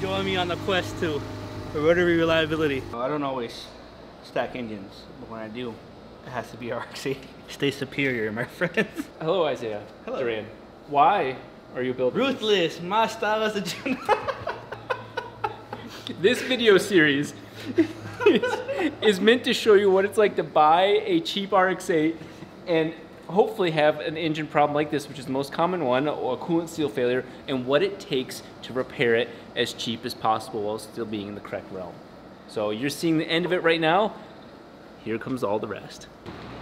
Join me on the quest to rotary reliability. I don't always stack engines, but when I do, it has to be RX-8. Stay superior, my friends. Hello, Isaiah. Hello. Duran. Why are you building this? Ruthless, my style is a This video series is, is meant to show you what it's like to buy a cheap RX-8 and hopefully have an engine problem like this, which is the most common one, or a coolant seal failure, and what it takes to repair it as cheap as possible while still being in the correct realm. So you're seeing the end of it right now. Here comes all the rest.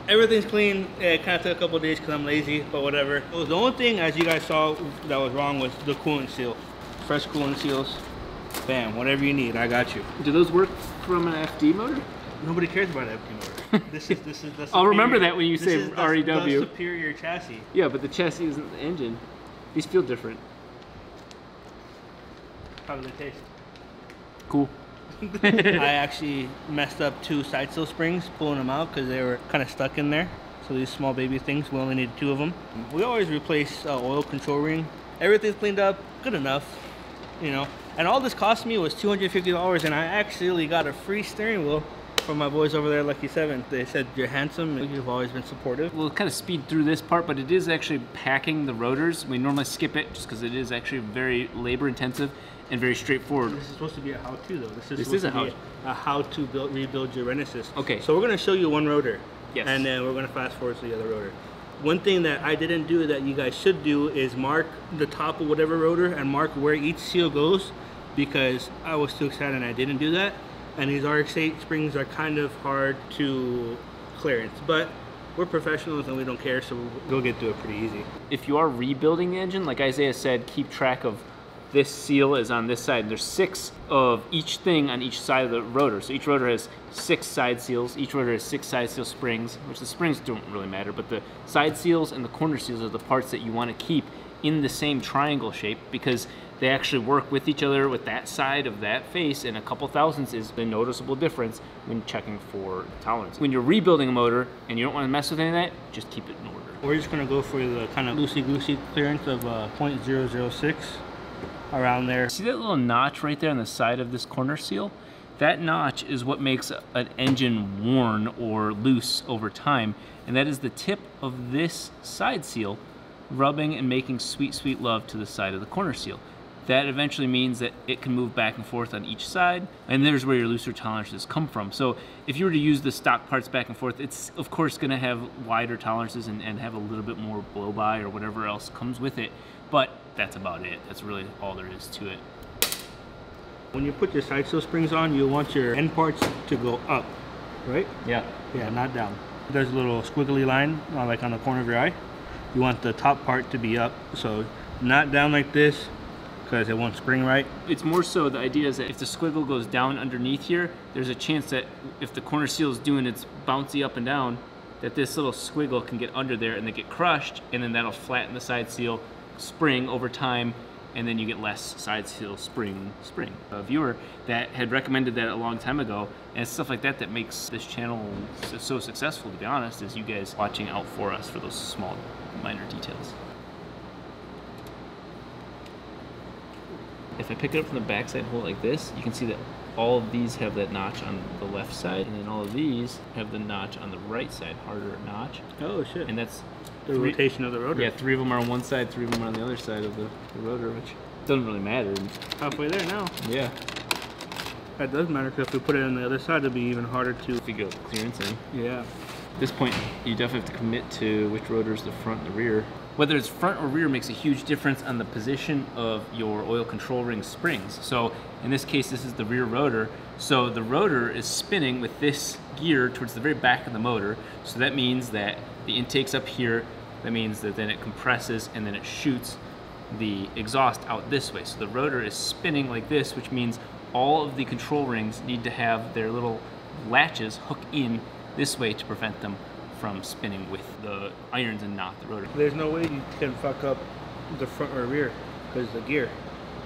Everything's clean. It kind of took a couple days because I'm lazy, but whatever. So the only thing, as you guys saw, that was wrong was the coolant seal. Fresh coolant seals. Bam, whatever you need, I got you. Do those work from an FD motor? Nobody cares about FD motor. this is this is the. I'll remember that when you this say is the- REW. The superior chassis. Yeah, but the chassis isn't the engine. These feel different. How do they taste? Cool. I actually messed up two side seal springs pulling them out because they were kind of stuck in there. So these small baby things, we only needed two of them. We always replace uh, oil control ring. Everything's cleaned up, good enough, you know. And all this cost me was $250 and I actually got a free steering wheel from my boys over there Lucky 7. They said, you're handsome and you've always been supportive. We'll kind of speed through this part, but it is actually packing the rotors. We normally skip it just because it is actually very labor intensive and very straightforward. This is supposed to be a how-to though. This is This supposed is a to be a how to build, rebuild your Renesis. Okay. So we're gonna show you one rotor. Yes. And then we're gonna fast forward to the other rotor. One thing that I didn't do that you guys should do is mark the top of whatever rotor and mark where each seal goes because I was too excited and I didn't do that. And these RX-8 springs are kind of hard to clearance, but we're professionals and we don't care, so we'll get through it pretty easy. If you are rebuilding the engine, like Isaiah said, keep track of this seal is on this side. There's six of each thing on each side of the rotor. So each rotor has six side seals. Each rotor has six side seal springs, which the springs don't really matter, but the side seals and the corner seals are the parts that you want to keep in the same triangle shape because they actually work with each other with that side of that face and a couple thousandths is the noticeable difference when checking for tolerance. When you're rebuilding a motor and you don't want to mess with any of that, just keep it in order. We're just gonna go for the kind of loosey-goosey clearance of uh, 0.006 around there. See that little notch right there on the side of this corner seal? That notch is what makes an engine worn or loose over time, and that is the tip of this side seal rubbing and making sweet, sweet love to the side of the corner seal. That eventually means that it can move back and forth on each side, and there's where your looser tolerances come from. So if you were to use the stock parts back and forth, it's of course gonna have wider tolerances and, and have a little bit more blow by or whatever else comes with it, but that's about it. That's really all there is to it. When you put your side seal springs on, you want your end parts to go up, right? Yeah. Yeah, not down. There's a little squiggly line, uh, like on the corner of your eye. You want the top part to be up, so not down like this, because it won't spring right. It's more so the idea is that if the squiggle goes down underneath here, there's a chance that if the corner seal is doing its bouncy up and down, that this little squiggle can get under there and then get crushed, and then that'll flatten the side seal spring over time, and then you get less side seal spring spring. A viewer that had recommended that a long time ago, and stuff like that that makes this channel so successful, to be honest, is you guys watching out for us for those small, minor details. If I pick it up from the backside and hold it like this, you can see that all of these have that notch on the left side, and then all of these have the notch on the right side, harder notch. Oh shit. And that's the three- rotation of the rotor. yeah, three of them are on one side, three of them are on the other side of the, the rotor, which doesn't really matter. Halfway there now. Yeah, That does matter, because if we put it on the other side, it'll be even harder to... figure out the clearance in. Yeah. At this point, you definitely have to commit to which rotor is the front and the rear. Whether it's front or rear makes a huge difference on the position of your oil control ring springs. So in this case, this is the rear rotor. So the rotor is spinning with this gear towards the very back of the motor. So that means that the intake's up here. That means that then it compresses and then it shoots the exhaust out this way. So the rotor is spinning like this, which means all of the control rings need to have their little latches hook in this way to prevent them from spinning with the irons and not the rotor. There's no way you can fuck up the front or rear, because the gear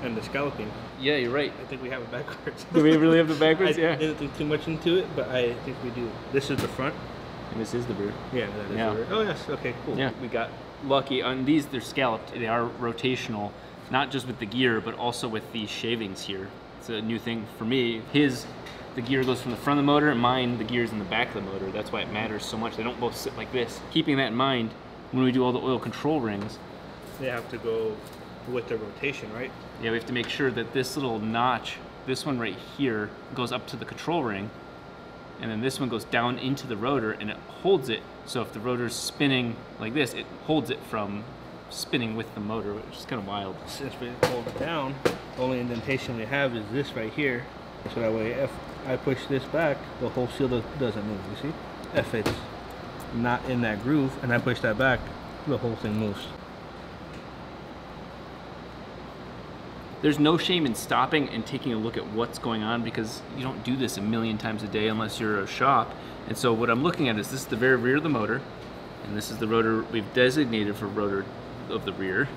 and the scalloping. Yeah, you're right. I think we have it backwards. Do we really have the I backwards? Yeah. didn't think too much into it, but I think we do. This is the front. And this is the rear. Yeah, that is Yeah. the rear. Oh yes, okay, cool. Yeah, we got lucky on these. They're scalloped. They are rotational, not just with the gear, but also with these shavings here. It's a new thing for me. His, the gear goes from the front of the motor, and mine, the gear's in the back of the motor. That's why it matters so much. They don't both sit like this. Keeping that in mind, when we do all the oil control rings, They have to go with the rotation, right? yeah, we have to make sure that this little notch, this one right here, goes up to the control ring, and then this one goes down into the rotor and it holds it. So if the rotor's spinning like this, it holds it from spinning with the motor, which is kind of wild. Since we hold it down, the only indentation we have is this right here. So that way, if I push this back, the whole seal doesn't move. You see? If it's not in that groove and I push that back, the whole thing moves. There's no shame in stopping and taking a look at what's going on because you don't do this a million times a day unless you're a shop. And so what I'm looking at is this is the very rear of the motor, and this is the rotor we've designated for rotor of the rear.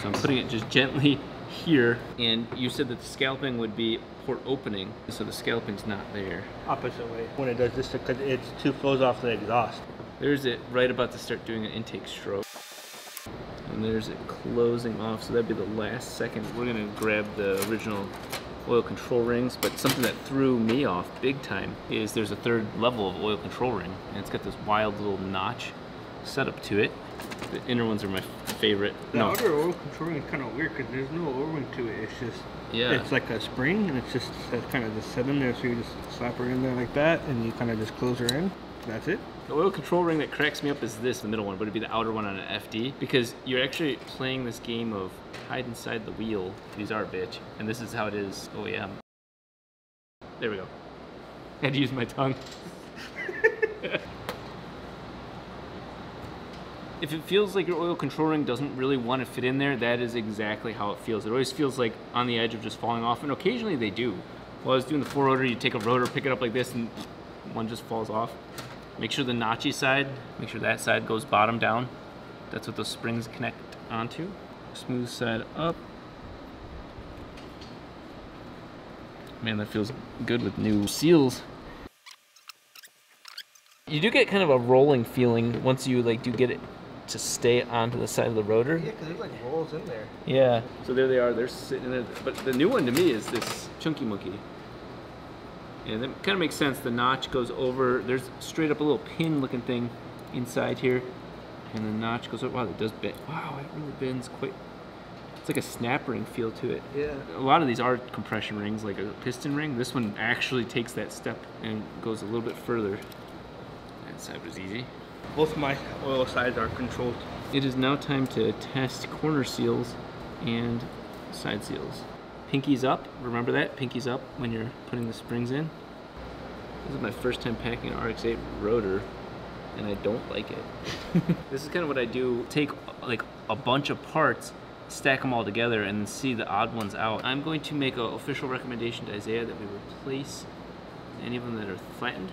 So I'm putting it just gently here, and you said that the scalping would be port opening, so the scalping's not there. Opposite way. When it does this, because it's two flows off the exhaust. There's it right about to start doing an intake stroke. And there's it closing off, so that'd be the last second. We're gonna grab the original oil control rings, but something that threw me off big time is there's a third level of oil control ring, and it's got this wild little notch setup to it. The inner ones are my favorite. The no, outer oil control ring is kind of weird because there's no O-ring to it. It's just, Yeah. it's like a spring and it's just it's kind of just set in there. So you just slap her in there like that and you kind of just close her in. That's it. The oil control ring that cracks me up is this, the middle one, but it'd be the outer one on an FD because you're actually playing this game of hide inside the wheel. These are bitch, and this is how it is oh OEM. There we go. I had to use my tongue. if it feels like your oil control ring doesn't really want to fit in there, that is exactly how it feels. It always feels like on the edge of just falling off, and occasionally they do. While I was doing the four rotor, you take a rotor, pick it up like this, and one just falls off. Make sure the notchy side, make sure that side goes bottom down. That's what those springs connect onto. Smooth side up. Man, that feels good with new seals. You do get kind of a rolling feeling once you like do get it to stay onto the side of the rotor. Yeah, because there's like rolls in there. Yeah. So there they are. They're sitting there. But the new one to me is this chunky monkey. And that kind of makes sense. The notch goes over. There's straight up a little pin looking thing inside here. And the notch goes over. Wow, it does bend. Wow, it really bends quite. It's like a snap ring feel to it. Yeah. A lot of these are compression rings, like a piston ring. This one actually takes that step and goes a little bit further. That side was easy. Both my oil sides are controlled. It is now time to test corner seals and side seals. Pinkies up, remember that? Pinkies up when you're putting the springs in. This is my first time packing an RX-8 rotor and I don't like it. this is kind of what I do, take like a bunch of parts, stack them all together and see the odd ones out. I'm going to make an official recommendation to Isaiah that we replace any of them that are flattened.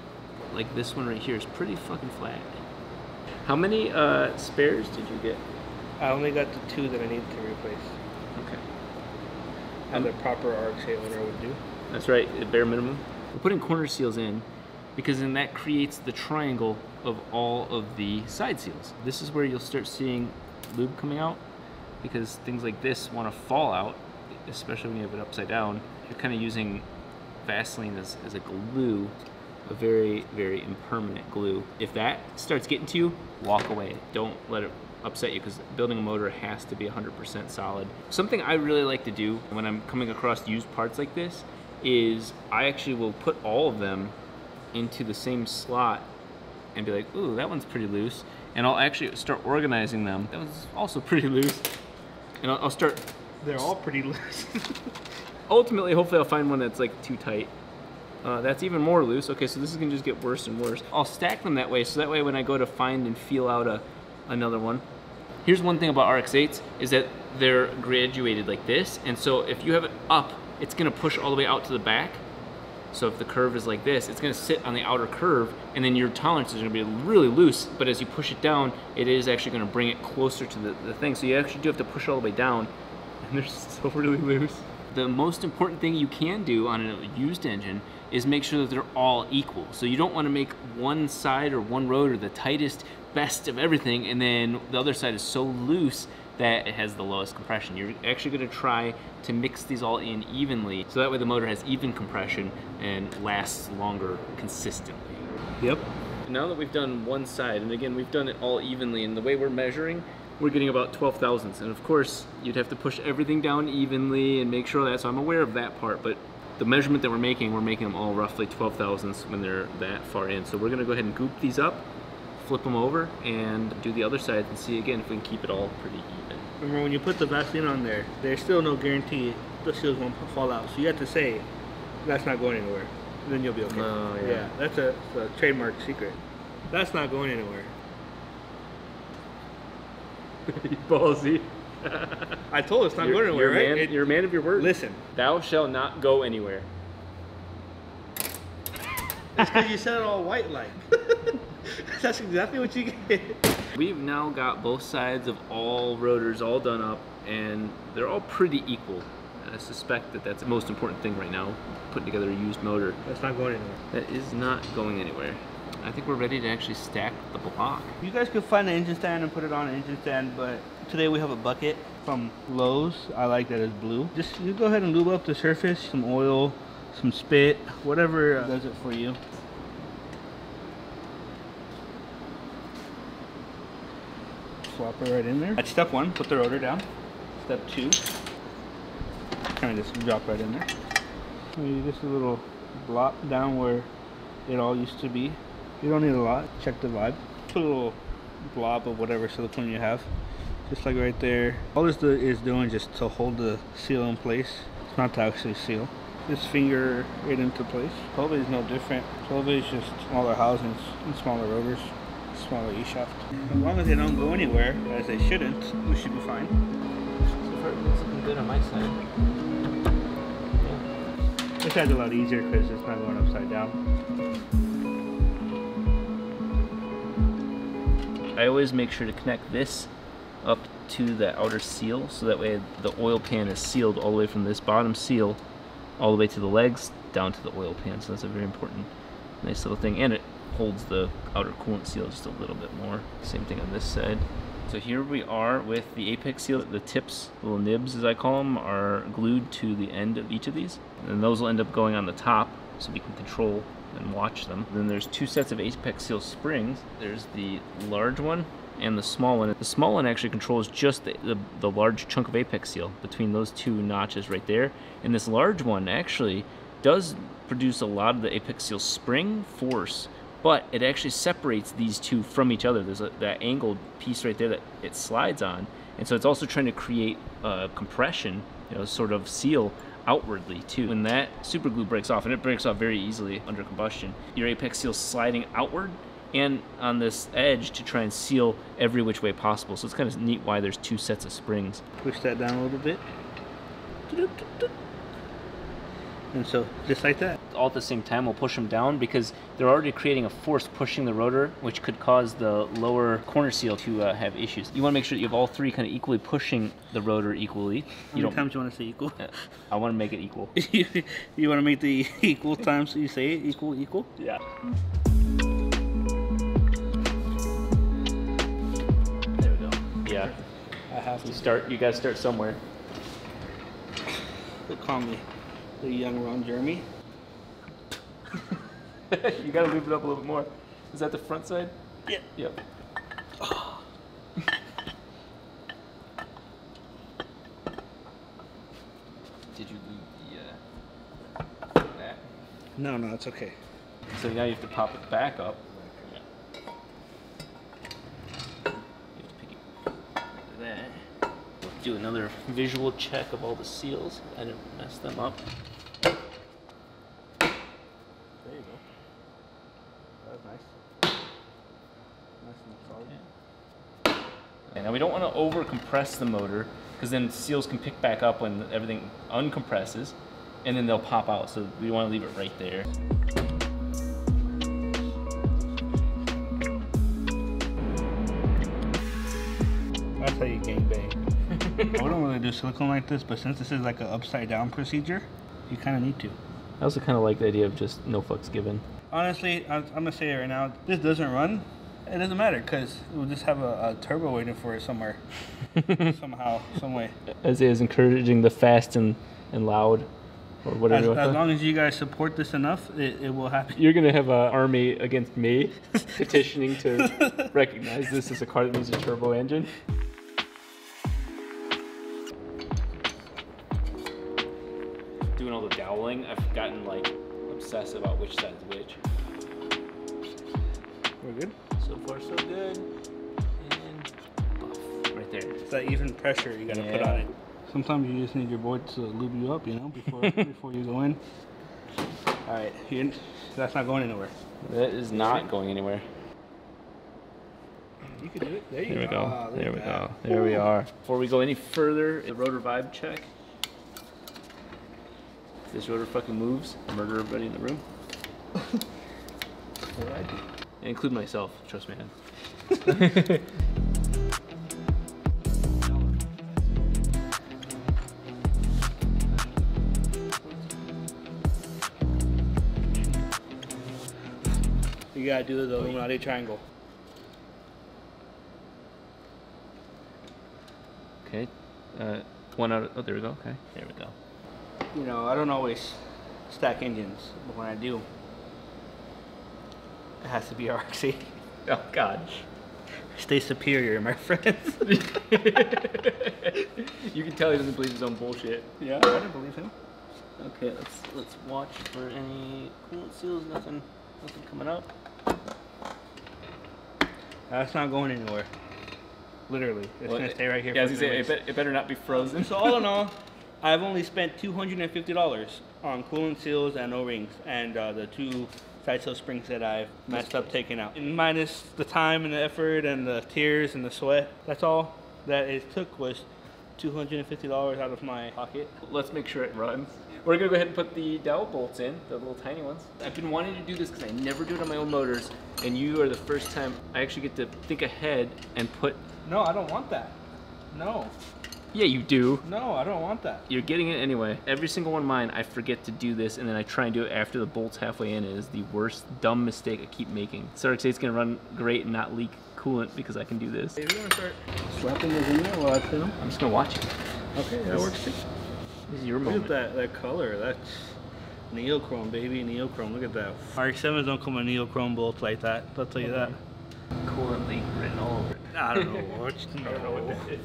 Like this one right here is pretty fucking flat. How many uh, spares did you get? I only got the two that I need to replace. Okay. As the proper RX-8 owner would do. That's right, at bare minimum. We're putting corner seals in because then that creates the triangle of all of the side seals. This is where you'll start seeing lube coming out because things like this want to fall out, especially when you have it upside down. You're kind of using Vaseline as, as a glue, a very, very impermanent glue. If that starts getting to you, walk away. Don't let it upset you because building a motor has to be 100% solid. Something I really like to do when I'm coming across used parts like this is I actually will put all of them into the same slot and be like, ooh, that one's pretty loose. And I'll actually start organizing them. That one's also pretty loose. And I'll, I'll start, They're all pretty loose. ultimately, hopefully I'll find one that's like too tight. Uh, that's even more loose. Okay, so this is gonna just get worse and worse. I'll stack them that way, so that way when I go to find and feel out a, another one. Here's one thing about RX-8s, is that they're graduated like this, and so if you have it up, it's gonna push all the way out to the back. So if the curve is like this, it's gonna sit on the outer curve, and then your tolerance is gonna be really loose, but as you push it down, it is actually gonna bring it closer to the, the thing. So you actually do have to push all the way down, and they're so really loose. The most important thing you can do on a used engine is make sure that they're all equal. So you don't wanna make one side or one rotor the tightest, best of everything, and then the other side is so loose that it has the lowest compression. You're actually going to try to mix these all in evenly, so that way the motor has even compression and lasts longer consistently. Yep. Now that we've done one side, and again, we've done it all evenly, and the way we're measuring, we're getting about 12 thousandths. And of course, you'd have to push everything down evenly and make sure that, so I'm aware of that part, but the measurement that we're making, we're making them all roughly 12 thousandths when they're that far in. So we're gonna go ahead and goop these up, flip them over, and do the other side and see again if we can keep it all pretty even. Remember when you put the Vaseline on there, there's still no guarantee the seals won't fall out. So you have to say that's not going anywhere. Then you'll be okay. Oh, yeah. that's a, a trademark secret. That's not going anywhere. Ballsy. I told it's not You're, going anywhere, you're, right? man, It- you're a man of your word. listen, Thou shalt not go anywhere. that's because you said it all white like. that's exactly what you get. We've now got both sides of all rotors all done up, and they're all pretty equal. I suspect that that's the most important thing right now, putting together a used motor. That's not going anywhere. That is not going anywhere. I think we're ready to actually stack the block. You guys could find an engine stand and put it on an engine stand, but today we have a bucket from Lowe's. I like that it's blue. Just you go ahead and lube up the surface, some oil, some spit, whatever uh, does it for you. Swap it right in there. At step one, put the rotor down. Step two, kind of just drop right in there. Maybe just a little blop down where it all used to be. You don't need a lot. Check the vibe. Put a little blob of whatever silicone you have, just like right there. All this is doing just to hold the seal in place. It's not to actually seal. Just finger it into place. 12 is no different. 12 is just smaller housings and smaller rotors, smaller E-shaft. As long as they don't go anywhere, as they shouldn't, we should be fine. So far, it looks looking good on my side. This side's a lot easier because it's not going upside down. I always make sure to connect this up to the outer seal so that way the oil pan is sealed all the way from this bottom seal all the way to the legs down to the oil pan. So that's a very important, nice little thing. And it holds the outer coolant seal just a little bit more. Same thing on this side. So here we are with the apex seal. The tips, little nibs as I call them, are glued to the end of each of these. And those will end up going on the top so we can control and watch them. Then there's two sets of apex seal springs. There's the large one and the small one. The small one actually controls just the, the, the large chunk of apex seal between those two notches right there. And this large one actually does produce a lot of the apex seal spring force, but it actually separates these two from each other. There's a, that angled piece right there that it slides on. And so it's also trying to create a compression, you know, sort of seal outwardly too. When that super glue breaks off, and it breaks off very easily under combustion, your apex seal sliding outward and on this edge to try and seal every which way possible. So it's kind of neat why there's two sets of springs. Push that down a little bit. And so, just like that. All at the same time, we'll push them down because they're already creating a force pushing the rotor, which could cause the lower corner seal to uh, have issues. You want to make sure that you have all three kind of equally pushing the rotor equally. How You many don't. times you want to say equal? I want to make it equal. you want to make the equal times you say it equal equal? Yeah. There we go. Yeah. I have You start. You guys start somewhere. Me the young Ron Jeremy. you gotta leave it up a little bit more. Is that the front side? Yeah. Yep. Did you leave the uh, that? No, no, it's okay. So now you have to pop it back up. You have to pick it like that. Do another visual check of all the seals. I didn't mess them up. There you go. That was nice. Nice and solid. Okay, now we don't want to over compress the motor because then seals can pick back up when everything uncompresses and then they'll pop out. So we want to leave it right there. That's how you gang bang. I wouldn't really do silicone like this, but since this is like an upside down procedure, you kind of need to. I also kind of like the idea of just no fucks given. Honestly, I'm, I'm gonna say it right now. This doesn't run It doesn't matter because we'll just have a, a turbo waiting for it somewhere, somehow, some way. As is encouraging the fast and, and loud, or As, whatever. you want as long as you guys support this enough, it, it will happen. You're gonna have an army against me petitioning to recognize this as a car that needs a turbo engine. Doing all the doweling, I've gotten like obsessed about which side's which. We're good. So far, so good. And off. right there. It's that even pressure you gotta put on it. Sometimes you just need your boy to lube you up, you know, before before you go in. All right, you, that's not going anywhere. That is not going anywhere. You can do it. There you There we go. Ah, look there we go. There we are. Before we go any further, the rotor vibe check. If this rotor fucking moves, murder everybody in the room. Include myself, trust me. You gotta do the Illuminati triangle. Okay. Uh, one out of, oh, there we go. Okay. There we go. You know, I don't always stack engines, but when I do, it has to be RXC. Oh, God. Stay superior, my friends. you can tell he doesn't believe his own bullshit. yeah, I don't believe him. Okay, let's let's watch for any coolant seals. Nothing, nothing coming up. That's not going anywhere. Literally, it's Well, gonna stay right here. Yeah, for was gonna say, it, weeks. bet- it better not be frozen. So all in all, I've only spent two hundred and fifty dollars on coolant seals and O-rings, and uh, the two seal springs that I've messed up taking out. And minus the time and the effort and the tears and the sweat, that's all that it took was two hundred and fifty dollars out of my pocket. Let's make sure it runs. We're gonna go ahead and put the dowel bolts in, the little tiny ones. I've been wanting to do this because I never do it on my own motors, and you are the first time I actually get to think ahead and put. No, I don't want that. No, Yeah, you do. no, I don't want that. You're getting it anyway. Every single one of mine, I forget to do this, and then I try and do it after the bolt's halfway in. It is the worst, dumb mistake I keep making. Stark is gonna run great and not leak coolant because I can do this. Are you gonna start slapping those in there while I clean them? I'm just gonna watch it. Okay, that works too. This is your Look moment. at that, that color. That's neochrome, baby. Neochrome. Look at that. RX-7s don't come with neochrome bolts like that. I'll tell you that. Coolant leak written all over it. I don't know what. I don't know what that is.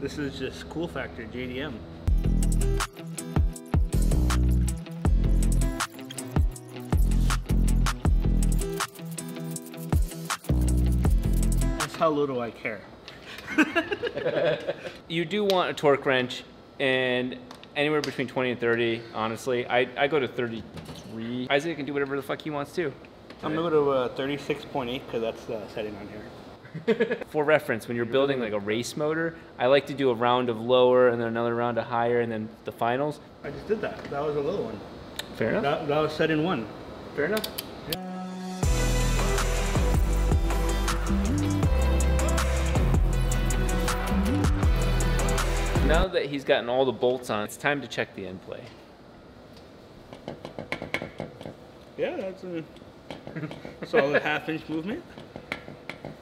This is just cool factor JDM. That's how little I care. You do want a torque wrench, and anywhere between 20 and 30, honestly. I, I go to 33. Isaac can do whatever the fuck he wants to. I'm gonna go to uh, 36.8 because that's the setting on here. For reference, when you're building like a race motor, I like to do a round of lower and then another round of higher and then the finals. I just did that. That was a little one. Fair enough. That, that was set in one. Fair enough. Now that he's gotten all the bolts on, it's time to check the end play. Yeah, that's a solid half inch movement.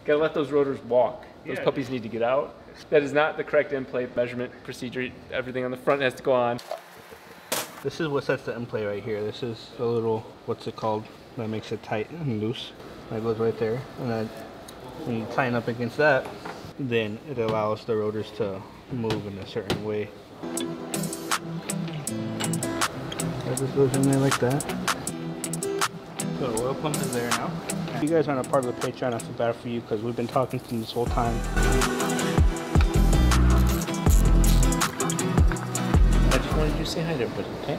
Gotta let those rotors walk. Those Yeah. puppies need to get out. That is not the correct end play measurement procedure. Everything on the front has to go on. This is what sets the end play right here. This is the little, what's it called, that makes it tight and loose. That goes right there. And then when you tighten up against that, then it allows the rotors to move in a certain way. That just goes in there like that. So the oil pump is there now. If you guys aren't a part of the Patreon, I feel bad for you because we've been talking to them this whole time. I just wanted you to say hi to everybody, okay?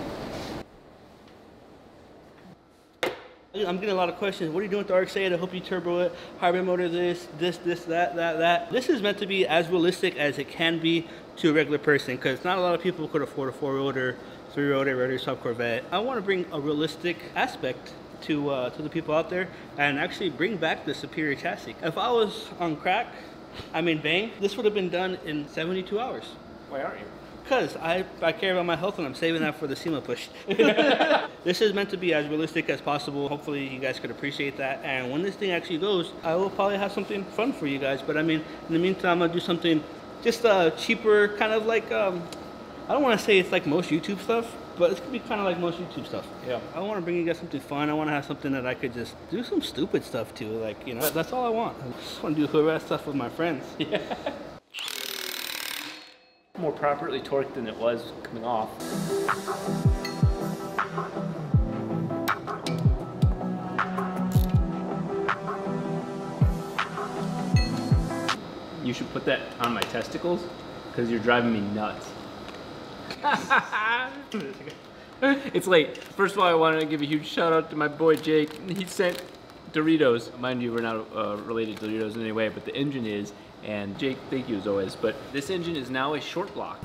I'm getting a lot of questions. What are you doing with the RX-8? I hope you turbo it. Hybrid motor this, this, this, that, that, that. This is meant to be as realistic as it can be to a regular person because not a lot of people could afford a four-rotor, three-rotor, rotary sub Corvette. I want to bring a realistic aspect to uh, to the people out there and actually bring back the superior chassis. If I was on crack, I mean bang, this would have been done in 72 hours. Why aren't you? because I, I care about my health and I'm saving that for the SEMA push. this is meant to be as realistic as possible. Hopefully you guys could appreciate that. And when this thing actually goes, I will probably have something fun for you guys. But I mean, in the meantime, I'm gonna do something just uh, cheaper, kind of like, um, I don't wanna say it's like most YouTube stuff, but it's gonna be kind of like most YouTube stuff. Yeah. I want to bring you guys something fun. I want to have something that I could just do some stupid stuff to. Like, you know, that's all I want. I just want to do hood rat stuff with my friends. Yeah. More properly torqued than it was coming off. You should put that on my testicles because you're driving me nuts. it's late. First of all, I wanted to give a huge shout out to my boy Jake. He sent Doritos. Mind you, we're not uh, related to Doritos in any way, but the engine is. And Jake, thank you as always. But this engine is now a short block.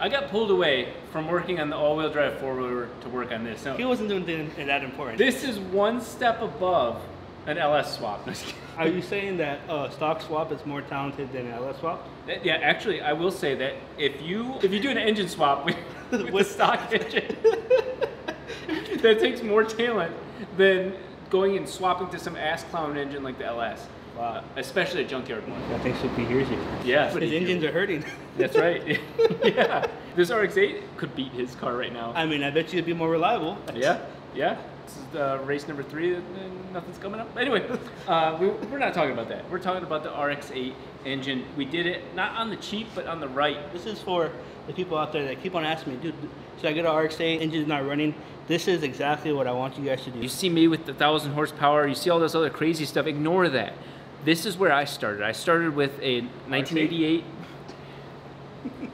I got pulled away from working on the all-wheel drive four-wheeler to work on this. Now, He wasn't doing that important. this is one step above an LS swap. No. Are you saying that uh, stock swap is more talented than an LS swap? Yeah, actually, I will say that if you if you do an engine swap with, with the stock engine, that takes more talent than going and swapping to some ass clown engine like the LS. Wow. Especially a junkyard one. I think Soupy hears you. Yeah, But His engines are hurting. That's right. yeah, this RX-8 could beat his car right now. I mean, I bet you it'd be more reliable. Yeah, yeah. This is the race number three, and nothing's coming up. Anyway, uh, we, we're not talking about that. We're talking about the RX-8 engine. We did it not on the cheap, but on the right. This is for the people out there that keep on asking me, dude, should I get an RX-8? Engine's not running. This is exactly what I want you guys to do. You see me with the thousand horsepower. You see all this other crazy stuff. Ignore that. This is where I started. I started with a 1988.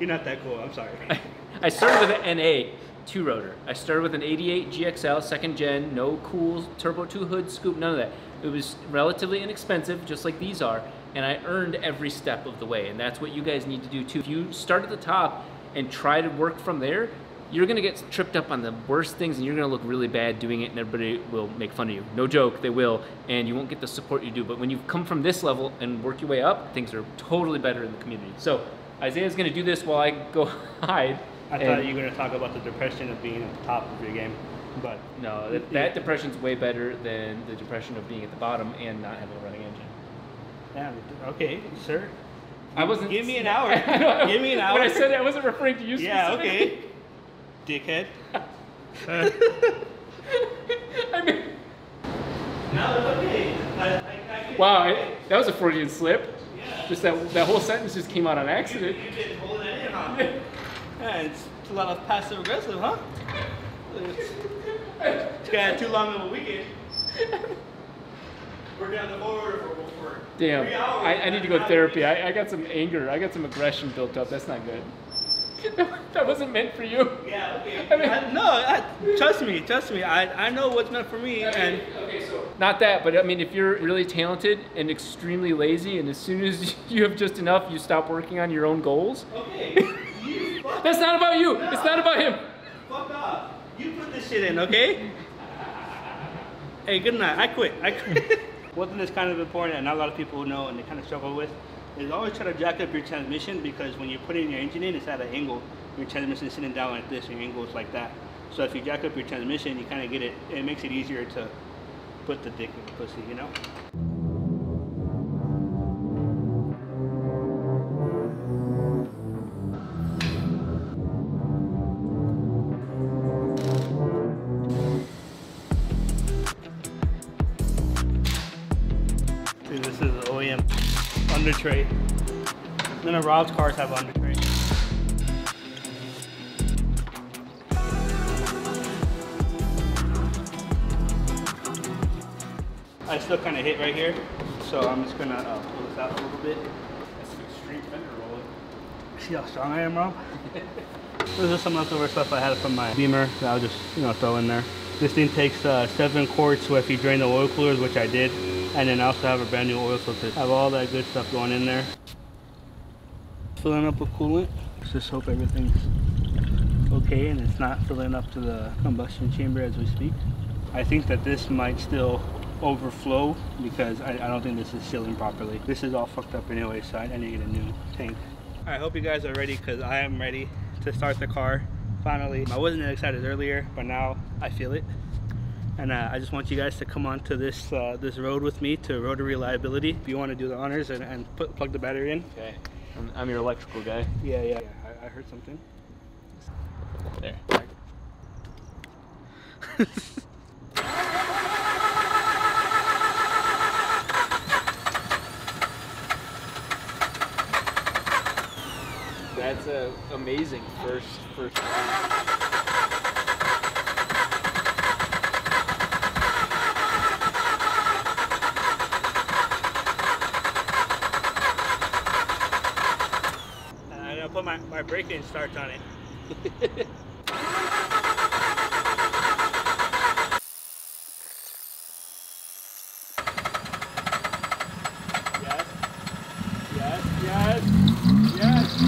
You're not that cool. I'm sorry. I started with an NA two rotor. I started with an 88 GXL second gen, no cool turbo two hood scoop, none of that. It was relatively inexpensive, just like these are, and I earned every step of the way. And that's what you guys need to do too. If you start at the top and try to work from there, you're gonna get tripped up on the worst things and you're gonna look really bad doing it and everybody will make fun of you. No joke, they will, and you won't get the support you do. But when you come from this level and work your way up, things are totally better in the community. So Isaiah's gonna do this while I go hide. I and- thought you were going to talk about the depression of being at the top of your game, but No, that, that depression's way better than the depression of being at the bottom and not having a running engine. yeah, okay, sir. I wasn't. Give me an hour. Give me an hour. When I said it, I wasn't referring to you. Yeah, okay. Dickhead. I mean, No, it's okay. I, I, I wow, I, that was a Freudian slip. Yeah. Just that that whole sentence just came out on accident. You've been holding that in, huh? Yeah, it's, it's a lot of passive aggressive, huh? It's, this guy had too long of a weekend. We're down the border for, for Damn, three hours. I, I need to go to therapy. I, I got some anger. I got some aggression built up. That's not good. that wasn't meant for you. Yeah, okay. I mean- I- no, I, trust me, trust me. I, I know what's meant for me, and okay, so not that, but I mean, if you're really talented and extremely lazy, and as soon as you have just enough, you stop working on your own goals. okay, you That's not about you. It's not about him. fuck off. You put this shit in, okay? Hey, good night. I quit. I quit. One thing that's kind of important and not a lot of people know and they kind of struggle with is always try to jack up your transmission because when you're putting your engine in, it's at an angle. Your transmission is sitting down like this, and your angle is like that. So if you jack up your transmission, you kind of get it. It makes it easier to put the dick in the pussy, you know. Tray. None of Rob's cars have under tray. I still kind of hit right here, so I'm just gonna uh, pull this out a little bit. That's some extreme fender rolling. See how strong I am, Rob? this is some leftover stuff I had from my Beamer that I'll just, you know, throw in there. This thing takes uh, seven quarts, so if you drain the oil coolers, which I did, and then I also have a brand new oil filter. I have all that good stuff going in there. Filling up with coolant. Let's just hope everything's okay and it's not filling up to the combustion chamber as we speak. I think that this might still overflow because I, I don't think this is sealing properly. This is all fucked up anyway, so I, need to get a new tank. I hope you guys are ready because I am ready to start the car. Finally, I wasn't as excited earlier, but now I feel it. And uh, I just want you guys to come onto this uh, this road with me to Rotary Reliability. If you want to do the honors and, and put, plug the battery in. Okay. I'm, I'm your electrical guy. Yeah, yeah. yeah I, I heard something. There. That's a amazing first first one. And I'm gonna put my, my braking starts on it. yes, yes, yes, yes.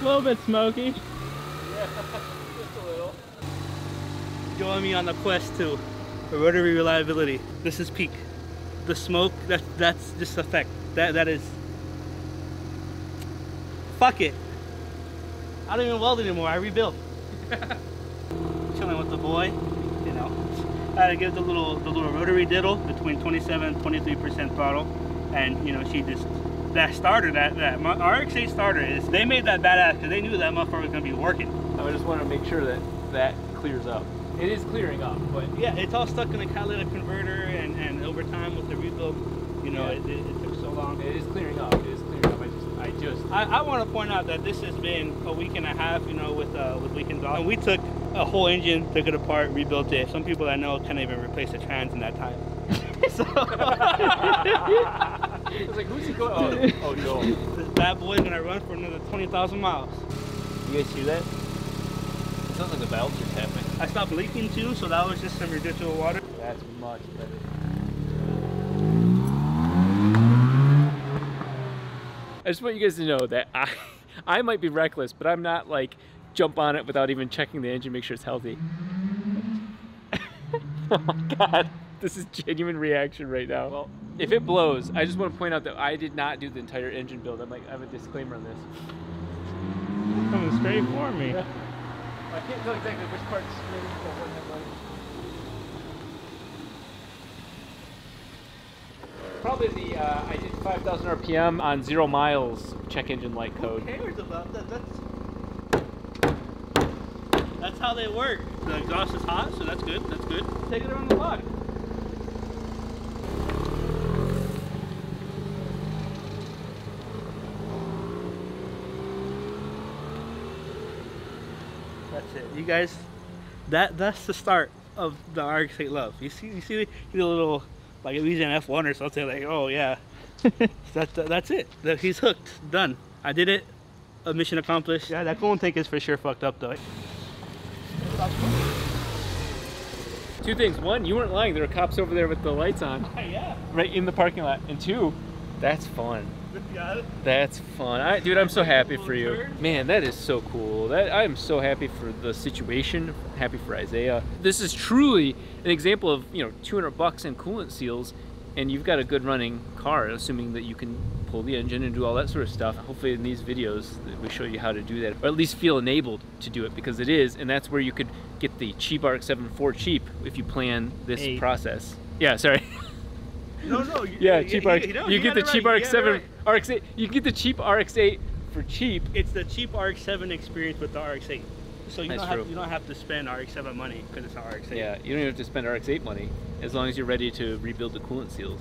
A little bit smoky. Yeah. Just a little. Join me on the quest to rotary reliability. This is peak. The smoke, that, that's just effect. That, that is. Fuck it. I don't even weld anymore. I rebuild. Chilling with the boy, you know. I had to give the little the little rotary diddle between 27 23% throttle, and you know she just that starter that that my RX-8 starter is they made that badass because they knew that motherfucker was gonna be working. I just want to make sure that that clears up. It is clearing up, but Yeah, it's all stuck in the catalytic converter, and, and over time with the rebuild, you know, Yeah. it, it, it took so long. it is clearing up. It is clearing up. I just, I just. I, I want to point out that this has been a week and a half, you know, with uh, with weekends off. And we took a whole engine, took it apart, rebuilt it. Some people I know can't even replace the trans in that time. so I was like, who's he going? Oh, oh no. this bad boy's gonna run for another 20,000 miles. You guys hear that? It sounds like the valves are tapping. I stopped leaking too, so that was just some residual water. That's much better. I just want you guys to know that I, I might be reckless, but I'm not like jump on it without even checking the engine, make sure it's healthy. oh my god, this is genuine reaction right now. Well, if it blows, I just want to point out that I did not do the entire engine build. I'm like, I have a disclaimer on this. Coming straight for me. I can't tell exactly which part's Probably the uh, I did 5,000 RPM on zero miles check engine light code. Who cares about that? That's that's how they work. The exhaust is hot, so that's good. That's good. Take it around the block. You guys, that that's the start of the RX-8 love. You see, you see the little like if he's an F1 or something like, oh yeah, that, that- that's it. That he's hooked. Done. I did it. A mission accomplished. Yeah, that coolant tank is for sure fucked up though. Two things. One, you weren't lying. There were cops over there with the lights on, yeah. right in the parking lot. And two, that's fun. That's fun. I, dude, I'm so happy for you. Man, that is so cool. That I am so happy for the situation. Happy for Isaiah. This is truly an example of you know 200 bucks in coolant seals, and you've got a good running car. Assuming that you can pull the engine and do all that sort of stuff. Hopefully, in these videos, we show you how to do that, or at least feel enabled to do it because it is, and that's where you could get the cheap RX-7 for cheap if you plan this Eight. process. Yeah, sorry. No, no. You, Yeah, cheap you- RX. you know, You you get the cheap right, you got it RX-7, right. RX-8. You get the cheap RX-8 for cheap. It's the cheap RX-7 experience with the RX-8. So you That's don't have true. you don't have to spend RX-7 money because it's an RX-8. Yeah, you don't even have to spend RX-8 money as long as you're ready to rebuild the coolant seals.